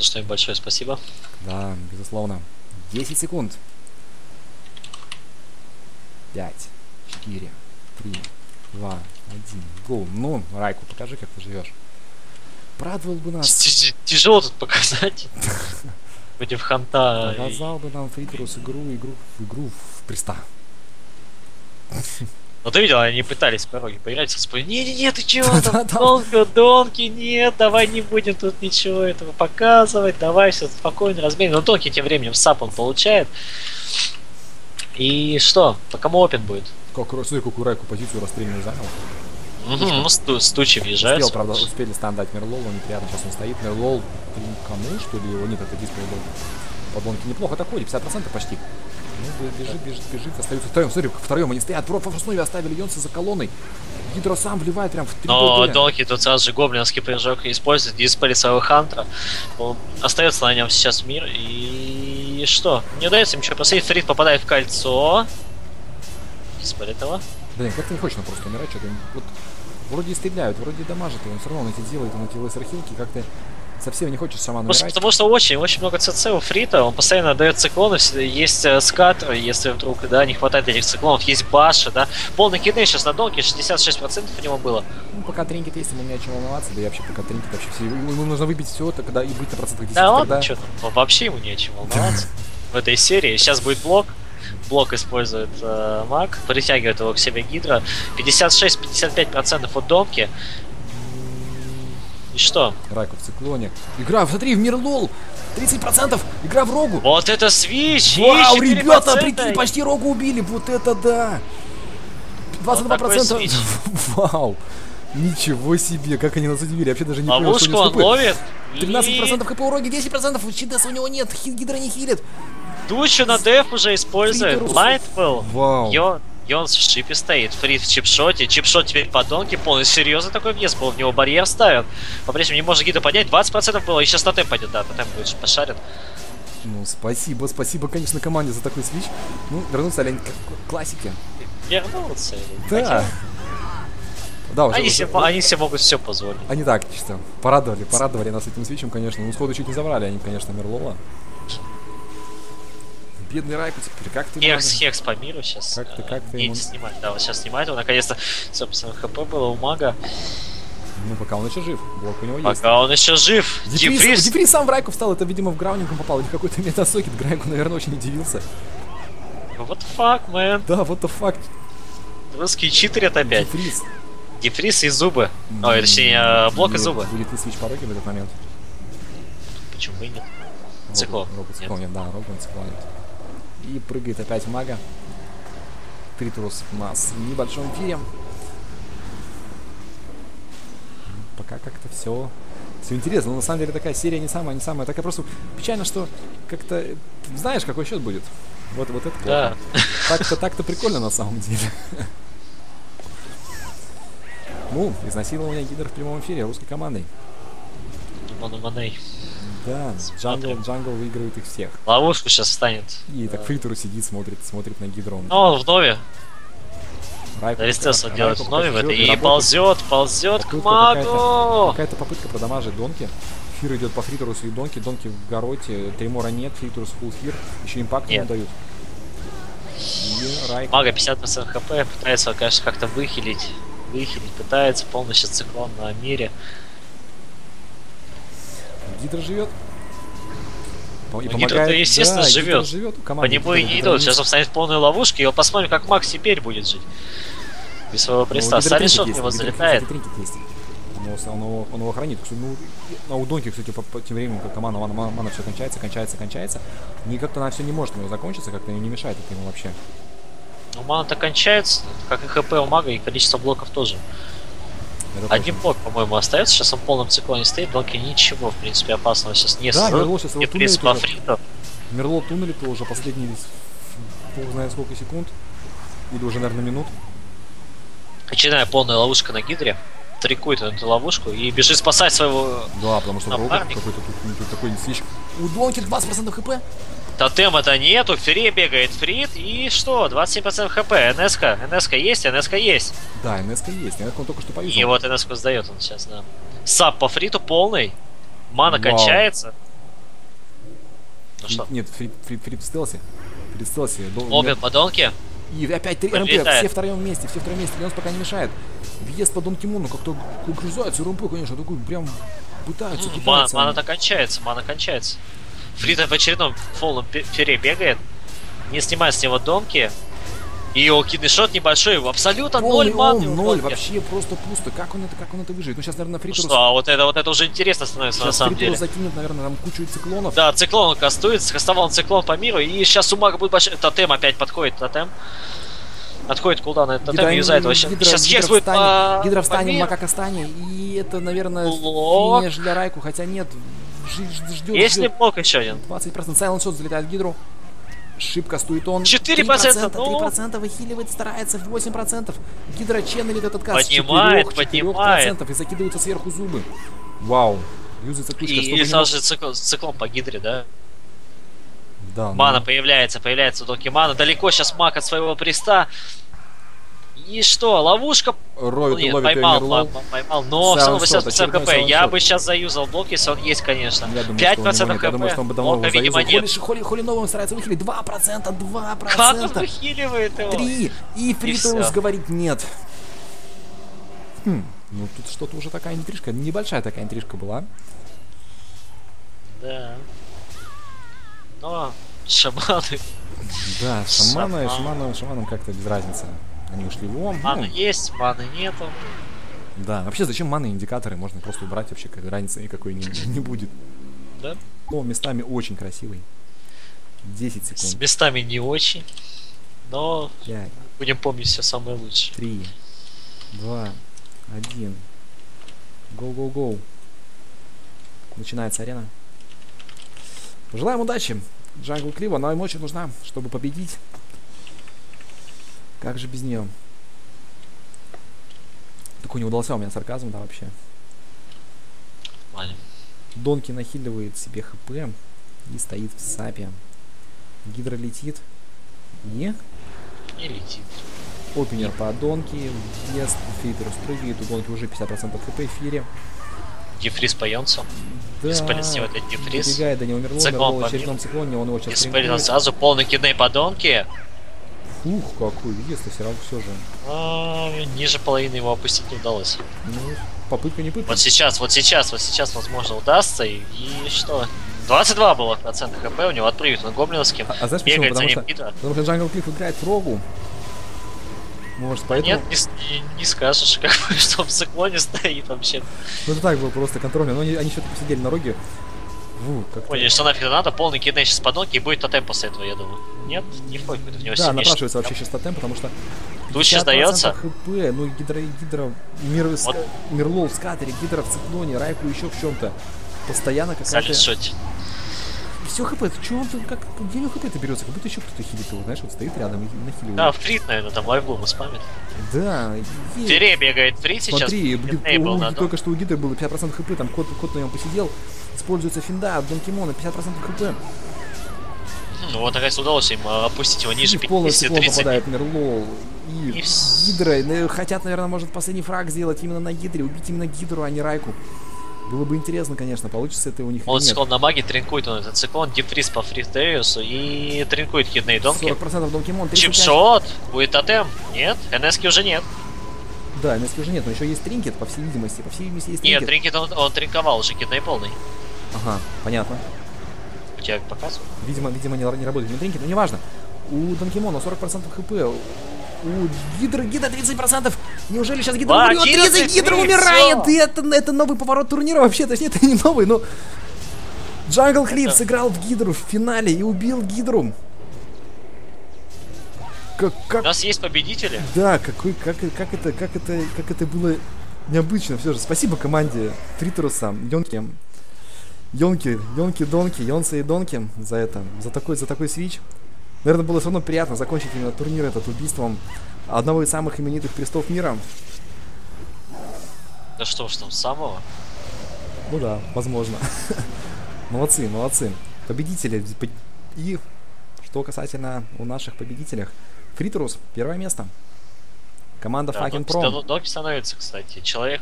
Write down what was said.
За что им большое спасибо. Да, безусловно. 10 секунд. 5, 4, 3, 2, 1, go. Ну, Райку, покажи, как ты живешь. Порадовал бы нас. Т- Тяжело тут показать. Против Ханта. Показал бы нам Фритерус игру, игру, игру в приста. Ну ты видел, они пытались по дороге поиграть, спой. Не-не-не, ты чего там? Донки, донки, нет, давай не будем тут ничего этого показывать, давай все спокойно размерим. Но Донки тем временем сап он получает. И что? По кому опен будет? Как, Ро- смотри, какую Райку позицию расстрельную занял. Мгм, ну, сту- стучи въезжают. Успел, правда, успели стан дать Мерлолу, неприятно, сейчас он стоит. Мерлол, кому, что ли, его нет, это дисплей был. Подлонки неплохо так ходит, 50% почти. Ну, бежит, бежит, бежит, остаются втроем. Смотри, втроем они стоят. В основе оставили Йонса за колонной. Гидро сам вливает прям в три Но БД. Донки тут сразу же гоблинский прыжок использует, диспелит своего хантера. Остается на нем сейчас мир. И что? Не удается ничего посмотреть. Фрид попадает в кольцо. Диспелит его. Блин, как-то не хочешь он просто умирать, что-то. Вот, вроде и стреляют, вроде и дамажит, и он все равно он эти делает, он эти лысерхилки, как-то совсем не хочет шаман Просто умирать. потому что очень-очень много ЦЦ у Фрита, он постоянно дает циклоны, есть э, скатер, если вдруг, да, не хватает этих циклонов, есть баша, да. Полный кидней сейчас на донке, 66% у него было. Ну, пока тринкет есть, ему не о чем волноваться, да и вообще пока тринкет вообще все. Ему, нужно выбить все, тогда и быть на процентах 10. Да ладно, тогда... что там, вообще ему не о чем волноваться в этой серии. Сейчас будет блок, блок использует э, маг, притягивает его к себе гидра. 56-55% от донки. Что? Райку в циклоне. Игра, смотри, в Мирлол! 30%! Игра в рогу! Вот это свич! Вау, и 4%. ребята, прикинь, почти рогу убили! Вот это да! 22%! такой свич. Вау! Ничего себе, как они нас удивили, я вообще даже не понял, что он ловит. 13% хп у роги, 10% чидеса у него нет, гидра не хилит. Тучу на деф уже использует. Фритерус. Лайтвелл. Вау. Йон, Йон в шипе стоит. Фрид в чипшоте. Чипшот теперь подонки полный. Серьезно такой въезд был. В него барьер ставят. По-прежнему не может гида поднять. 20% было. И сейчас тотем пойдет. Да, тотем будет пошарит. Ну, спасибо, спасибо, конечно, команде за такой свич. Ну, вернулся олень к классике. Вернулся. Да. Да, уже, Они уже- себе, они себе могут все позволить. Они так, чисто. Порадовали, порадовали нас этим свечем, конечно. Ну, сходу чуть не забрали они, конечно, Мерлола. Бедный Райку теперь, как ты... Хекс, можешь? Хекс по миру сейчас. Как ты- как ты ему- снимать. Да, вот сейчас снимает его. Наконец-то, собственно, хп было у мага. Ну, пока он еще жив, блок у него есть. Пока он еще жив. Дифрис. Дифрис сам в Райку встал, это, видимо, в граундингом попал, или какой-то метасокет. Грайку, наверное, очень удивился. Вот fuck, man. Да, вот the fuck. Русские читерят опять. Дифрис. Дифрис и зубы. Ой, точнее, э, блок и зубы. Будет ли свич по роге в этот момент? Почему бы и нет? Рогу- Циклон. Рогу Нет. нет, да, рогу он циклонит. И прыгает опять мага. Тритурус у нас в небольшом эфире. Пока как-то все все интересно. Но на самом деле такая серия не самая, не самая. Такая просто печально, что как-то знаешь, какой счет будет. Вот, вот это Да. плохо. Так-то, так-то прикольно на самом деле. Ну, изнасилование гидр в прямом эфире русской командой. Моно Моней. Да, Джангл. Джангл выигрывает их всех. Ловушку сейчас встанет. И так Фритеру сидит, смотрит, смотрит на гидрон. Ну, он в нове. Он Райку делает в нове в это. И работает. ползет, ползет к Попытка магу. Какая-то попытка продамажить Донки. Фир идет по Фритерусу и Донки. Донки в гороте. Тримора нет. Фритерус фулл фир. Еще импакт ему дают. И Райку. Мага 50% хп, пытается, конечно, как-то выхилить. Выхилить пытается, полностью циклон на мире. Гидра живет. И Ну, помогает. Гидра-то, естественно, да, Гидра живет. живет. По нему и Гидра- не Гидра идут. Сейчас он встанет в полной ловушке, и вот посмотрим, как Макс теперь будет жить. Без своего Ну, приста. Гидра Салишот тринкет в него Гидра, залетает. Он его, он его, хранит. Ну, а у Донки, кстати, по, по тем временем, как команда мана, мана, мана все кончается, кончается, кончается. И как-то она все не может у него закончиться, как-то не мешает это ему вообще. Ну, мана-то кончается, как и хп у мага, и количество блоков тоже. Это Один блок, по-моему, остается. Сейчас он в полном циклоне стоит. Донки ничего, в принципе, опасного сейчас не Да. Мерло сейчас его туннелит уже. Мерло туннелит то уже последние, бог знает сколько секунд. Или уже, наверное, минут. Начиная полная ловушка на гидре. Трикует эту ловушку и бежит спасать своего Да, потому что робот Напарник. какой-то тут, ну, тут такой слишком... У Донки 20% хп. Тотема-то нету, Фри бегает Фрит, и что, 27% хп, НСК, НСК есть, НСК есть. Да, НСК есть, НСК он только что повесил. И вот НСК сдает он сейчас, да. Сап по Фриту полный, мана Вау. кончается. Фри- что? Нет, Фрип, Фрип, Фрип в стелсе. Фрип в стелсе. Обе подонки. И опять три РМП, все втроем вместе, все втроем вместе, Ленс пока не мешает. Въезд по Дон Кимону как-то угрызается, РМП, конечно, такой прям пытаются, М, Мана, пытаются. мана-то кончается, мана кончается. Фрита в очередном фолном пере бегает, не снимает с него домки. И его киднешот небольшой, абсолютно Полный ноль маны. ноль, вообще просто пусто. Как он это, как он это выживет? Ну сейчас, наверное, Ну Фритерус, что, а вот это, вот это уже интересно становится на сейчас самом Фритерус деле. закинет, наверное, там кучу циклонов. Да, циклон кастует, скастовал он циклон по миру, и сейчас у мага будет большой... Тотем опять подходит, тотем. Отходит кулдаун на тотем, Гидра- юзает его. Сейчас, Гидра- сейчас Гидра Хекс будет встанет, по... Гидра встанет. Макака встанет, и это, наверное, финиш для Райку, хотя нет, ждет, Есть ли ждет. блок еще один? 20% Silent Shot залетает в Гидру. Шибко стует он. 4%, 3%, ну. 3% выхиливает, старается, 8%. Гидра ченнелит этот каст. Поднимает, 4%, поднимает. 4% и закидываются сверху зубы. Вау. Юзается тучка, И, чтобы и сразу же циклон, циклон по гидре, да? Да, ну, Мана появляется, появляется у Доки Мана. Далеко сейчас маг от своего приста. И что, ловушка? Роид Нет, ловит поймал, поймал, поймал. Но все равно Сауншот, 80% очередной хп. Я сауншот. бы сейчас заюзал блок, если он есть, конечно. Я думаю, 5% что у него нет. хп. Я думаю, что он бы давно Блока, его видимо, нет. Холи, Холи, Холи новым старается выхилить. 2%, 2%. Как он выхиливает его? Три. И Фритерус всё. говорит нет. Хм, ну тут что-то уже такая интрижка, небольшая такая интрижка была. Да. Но шаманы. Да, шаманы, Шаман. шаманы, шаманам как-то без разницы. Они ушли в ОМ. Маны Ну, есть, маны нету. да, вообще зачем маны индикаторы? Можно просто убрать вообще, как разницы никакой не, не будет. Да? О, местами очень красивый. 10 С секунд. местами не очень. Но 5, будем помнить все самое лучшее. 3, 2, 1. Гоу-гоу-гоу. Начинается арена. Желаем удачи. Джангл Клива, она им очень нужна, чтобы победить. Как же без нее? Такой не удался у меня сарказм, да, вообще. Нормально. Донки нахиливает себе хп и стоит в сапе. Гидра летит. И Не летит. опенер по Донке. Въезд. Фритерус прыгает. У Донки уже 50% хп эфире. Дефриз поемся. Да. Исполнительный вот этот дефриз. Добегает до него Мерло. Мерло в очередном циклоне. Он его сейчас тренкует. сразу полный кидней подонки. Фух, какой въезд, а все равно все же. А, ниже половины его опустить не удалось. Ну, попытка не пытка. Вот сейчас, вот сейчас, вот сейчас, возможно, удастся. И, и что? 22 было процента хп у него отпрыгивает на гоблинским. А, а знаешь почему? Потому что, Гидра. потому что Джангл Клифф играет в Рогу. Может, поэтому... Нет, не, не- не скажешь, как бы, что в циклоне стоит вообще. Ну, это так было просто контрольно. Но они, они что-то посидели на Роге. Фу, как Понял, что нафиг надо, полный кидней сейчас подонки и будет тотем после этого, я думаю. Нет, не входит в него Да, напрашивается вообще сейчас тотем, потому что... Лучше 50% сдается. хп, ну гидро, гидро, мир, Вот. Мерлоу в скатере, гидро в циклоне, Райку еще в чем-то. Постоянно какая-то... Все хп, что он там, как, где у него хп-то берется? Как будто еще кто-то хилит его, знаешь, вот стоит рядом и нахиливает. Да, фрит, наверное, там лайфблум спамит. Да, и- Фере бегает фрит сейчас. Смотри, у- у- только что у Гидра было 50% хп, там кот, кот на нем посидел. Используется финда от Дон Кимона, 50% хп. Ну вот, наконец удалось им а, опустить его ниже И в полный циклон 50-30. попадает Мерлоу. И, И Гидра, ну, хотят, наверное, может последний фраг сделать именно на Гидре, убить именно Гидру, а не Райку. Было бы интересно, конечно, получится это у них нет. циклон на маге тринкует он этот циклон, дефриз по фристериусу и тринкует кидней донки. 40% Дон Кимон, 35%. Чипшот, будет тотем. Нет, НСК уже нет. Да, НСК уже нет, но еще есть тринкет, по всей видимости. По всей видимости есть Нет, тринкет. тринкет он, он тринковал уже кидней полный. Ага, понятно. У тебя показываю. Видимо, видимо не, не работает тринкет, но неважно. У Дон Кимона 40% хп. У Гидра, Гидра 30%. Неужели сейчас Гидра умрет? Гидра 30, Гидра 30, умирает! И это, это новый поворот турнира вообще. Точнее, это не новый, но... Джангл Это- сыграл в Гидру в финале и убил Гидру. Как, У как, нас есть победители. да, какой, как, как это, как это, как это было необычно все же. Спасибо команде Фритеруса, Йонки, Йонки, Йонки, Донки, Йонса и Донки за это, за такой, за такой свич. Наверное, было все равно приятно закончить именно турнир этот убийством одного из самых именитых престов мира. Да что ж там, самого. Ну да, возможно. молодцы, молодцы. Победители. И что касательно у наших победителях. Фритерус, первое место. Команда Да, Fucking Pro. Донки становится, кстати. Человек